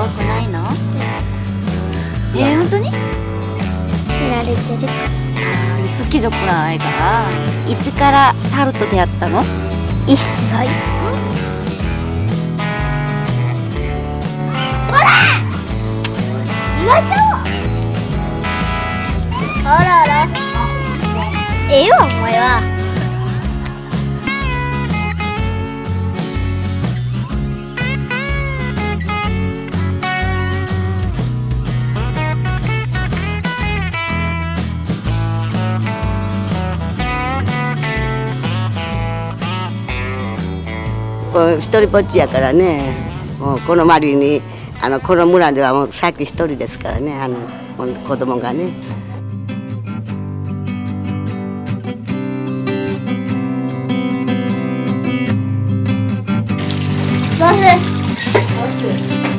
怖くないの、うん、えー、本当に？慣れてるか。好きじゃないから。いつからタルと出会ったの？一歳。ほら！言われたうあらあら。ええわお前は。こう一人ぼっちやからねもうこの周りにあのこの村ではもうさっき一人ですからねあの子供がね。バス